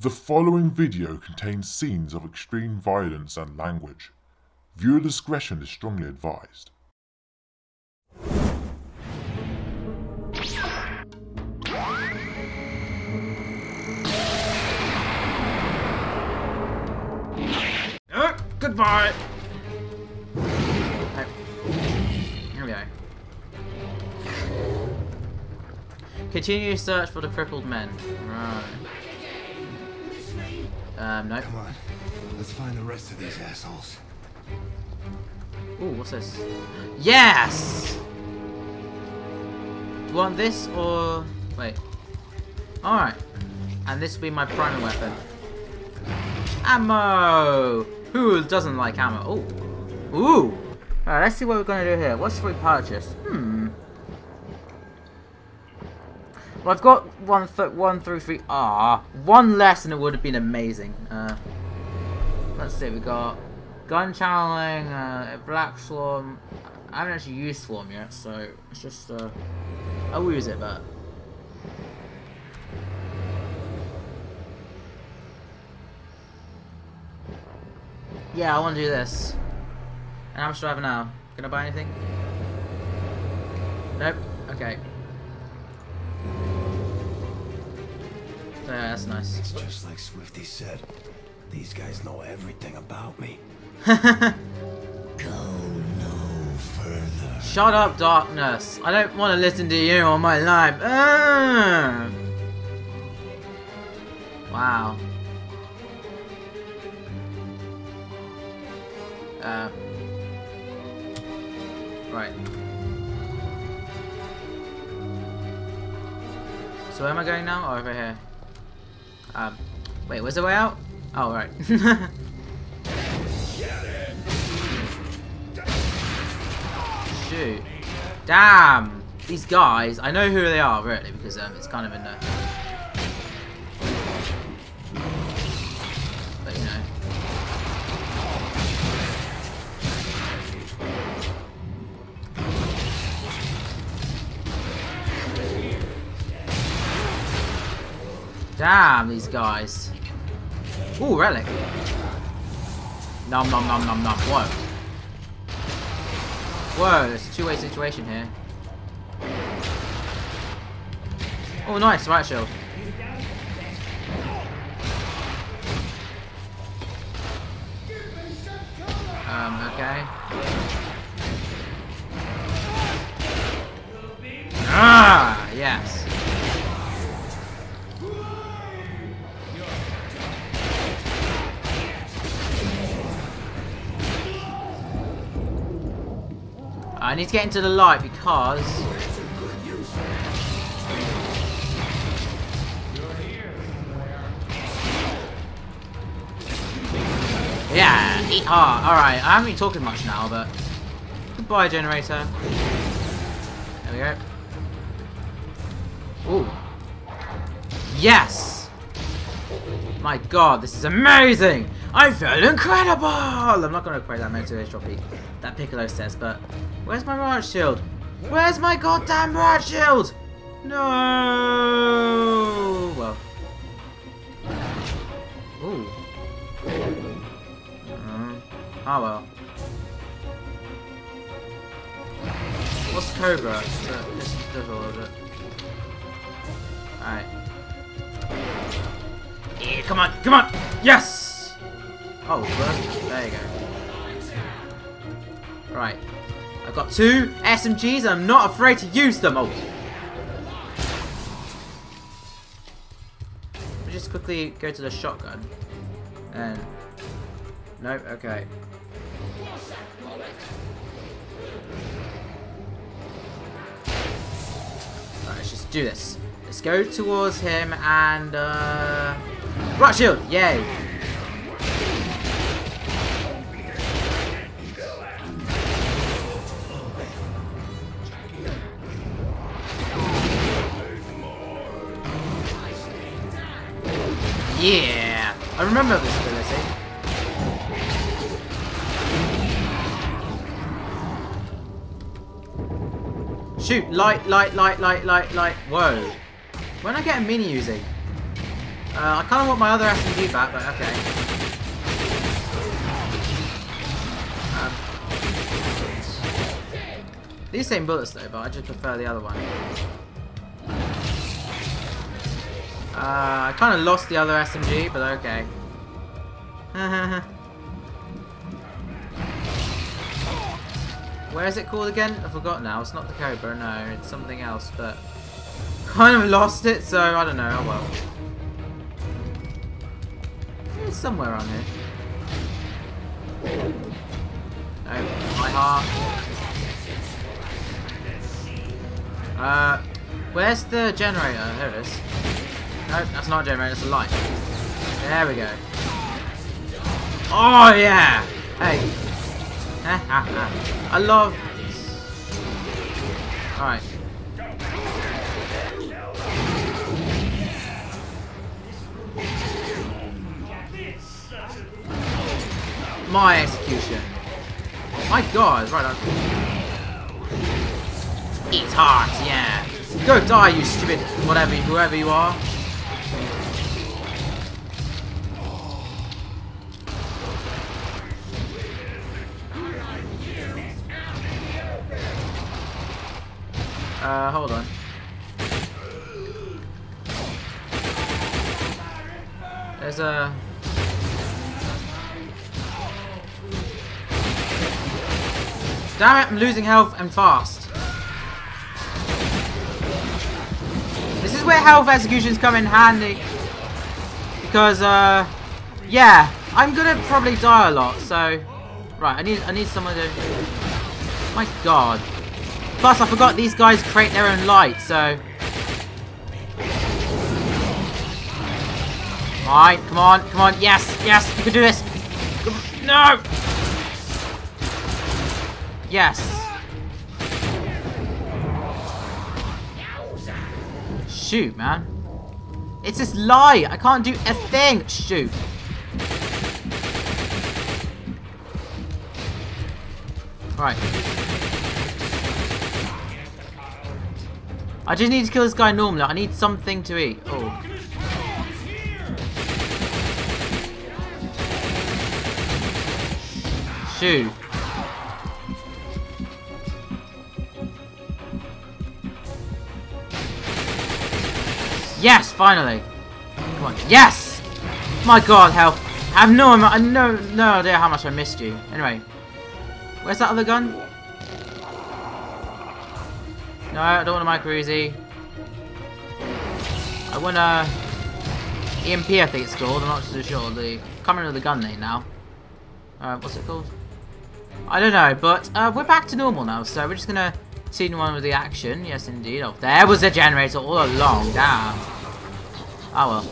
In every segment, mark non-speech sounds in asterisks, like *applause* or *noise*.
The following video contains scenes of extreme violence and language. Viewer discretion is strongly advised. Oh, goodbye. Oh. Here we go. Continue search for the crippled men. Right. Um, no. Come on, let's find the rest of these assholes. Ooh, what's this? Yes! Do you want this or... Wait. Alright. And this will be my primary weapon. Ammo! Who doesn't like ammo? Ooh. Ooh! Alright, let's see what we're going to do here. What should we purchase? Hmm. Well, I've got one, th one through three. Ah, one less and it would have been amazing. Uh, let's see, we got gun channeling, uh, black swarm. I haven't actually used swarm yet, so it's just uh, I will use it, but yeah, I want to do this. And much do now? Can I buy anything? Nope. Okay. Yeah, that's nice. It's just like Swifty said. These guys know everything about me. *laughs* Go no further. Shut up, darkness. I don't want to listen to you all my life. Ugh. Wow. Uh. Right. So where am I going now? Oh, over here. Um. Wait, where's the way out? Oh, right. *laughs* Shoot. Damn! These guys, I know who they are, really, because um, it's kind of in the... Damn, these guys. Ooh, relic. Nom nom nom nom nom. Whoa. Whoa, it's a two-way situation here. Oh, nice, riot shield. Um, okay. Ah, yes. I need to get into the light because Yeah, hard. Alright, I haven't been talking much now, but goodbye generator. There we go. Ooh. Yes! My god, this is amazing! I feel incredible! I'm not gonna create that motivation drop that Piccolo says, but where's my Riot Shield? Where's my goddamn Riot Shield? No! Well. Ooh. Mm. Oh well. What's Cobra? Uh, just does all it. Alright. Yeah, come on, come on! Yes! Oh. There you go. Right. I've got two SMGs I'm not afraid to use them. Oh. We'll just quickly go to the shotgun. And... Nope, okay. Let's just do this. Let's go towards him and, uh... Riot shield! Yay! Remember this ability. Shoot! Light, light, light, light, light, light. Whoa. When I get a mini using? Uh, I kind of want my other SMG back, but okay. Um, these same bullets though, but I just prefer the other one. Uh, I kind of lost the other SMG, but okay. *laughs* Where is it called again? I forgot now. It's not the Cobra, no. It's something else, but... *laughs* Kind of lost it, so I don't know. Oh well. It's somewhere on here. No, my heart. Uh, where's the generator? There it is. No, that's not a generator, it's a light. There we go. Oh yeah! Hey. *laughs* I love Alright. My execution. Oh, my god, right on. Eat heart, yeah. Go die, you stupid whatever, whoever you are. Uh, hold on. There's a... Damn it, I'm losing health and fast. This is where health executions come in handy. Because, uh, yeah, I'm gonna probably die a lot, so... Right, I need, I need someone to... My god. Plus, I forgot these guys create their own light, so... Alright, come on, come on, yes, yes, you can do this! No! Yes! Shoot, man. It's this lie! I can't do a thing! Shoot. Right. I just need to kill this guy normally. I need something to eat. Oh. Shoot. Yes, finally. Come on. Yes! My god, health. I have no, I no, no idea how much I missed you. Anyway. Where's that other gun? No, I don't want a micro Uzi. I want a EMP, I think it's called. I'm not too sure. The coming with the gun name now. Uh, what's it called? I don't know, but uh, we're back to normal now, so we're just gonna continue on with the action. Yes, indeed. Oh, there was a generator all along. Damn. Oh well.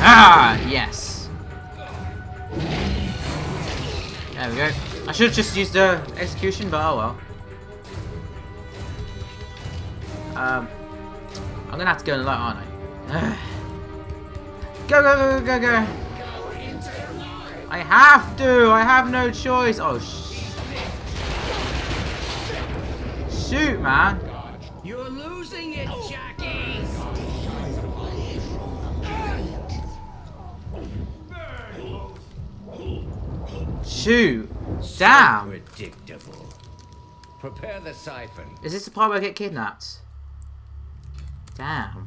Ah, yes. There we go. I should have just used the execution, but oh well. Um, I'm gonna have to go in the light, aren't I? *sighs* go, go, go, go, go! I have to! I have no choice! Oh, sh Shoot, man! You're losing it, Jackie! Shoot! Damn! predictable. Prepare the siphon. Is this the part where I get kidnapped? Damn.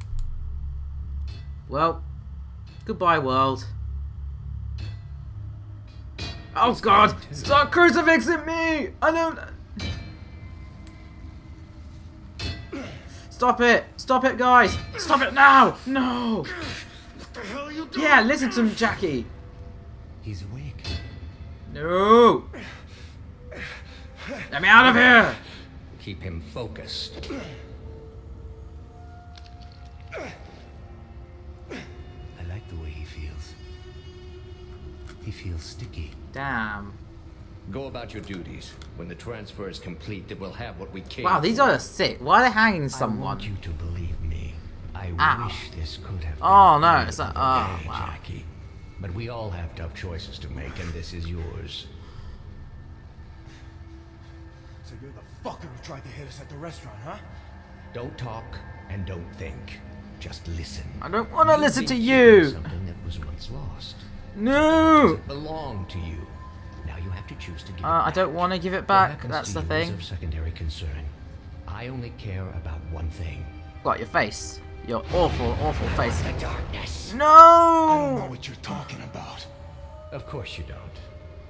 Well, goodbye world. Oh god! Stop crucifixing me! I don't... Stop it! Stop it, guys! Stop it now! No! Yeah, listen to him, Jackie! He's awake. No! Let me out of here! Keep him focused. I like the way he feels. He feels sticky. Damn. Go about your duties. When the transfer is complete, it will have what we came Wow, these for. are sick. Why are they hanging someone? I want you to believe me. I Ow. wish this could have Oh, no, it's like- oh, way, wow. Jackie. But we all have tough choices to make, and this is yours. So you're the fucker who tried to hit us at the restaurant, huh? Don't talk and don't think. Just listen. I don't want to listen to you. Something that was once lost. No. It belonged to you. Now you have to choose to give Uh, it I don't want to give it back. happens That's to the you thing. Is of secondary concern. I only care about one thing. Got your face. Your awful, awful face. The darkness. No! I don't know what you're talking about. Of course you don't.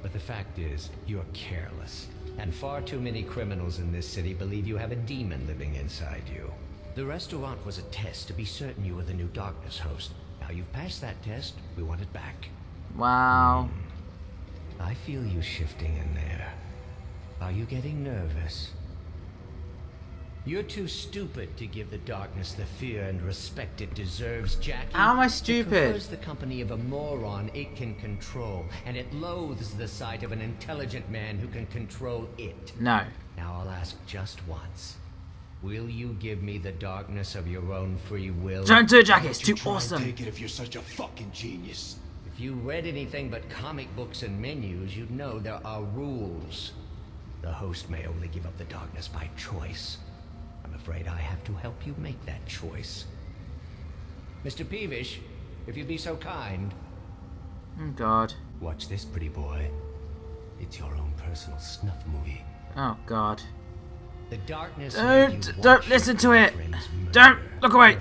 But the fact is, you're careless. And far too many criminals in this city believe you have a demon living inside you. The restaurant was a test to be certain you were the new darkness host. Now you've passed that test, we want it back. Wow. Hmm. I feel you shifting in there. Are you getting nervous? You're too stupid to give the darkness the fear and respect it deserves, Jackie. How am I It stupid? prefers the company of a moron it can control, and it loathes the sight of an intelligent man who can control it. No. Now I'll ask just once. Will you give me the darkness of your own free will? Don't do it, Jackie. It's too awesome. Take it if you're such a fucking genius. If you read anything but comic books and menus, you'd know there are rules. The host may only give up the darkness by choice. I'm afraid I have to help you make that choice. Mr. Peevish, if you'd be so kind, Oh God. watch this pretty boy. It's your own personal snuff movie. Oh God. The darkness. Don't- don't listen to it. Don't look away.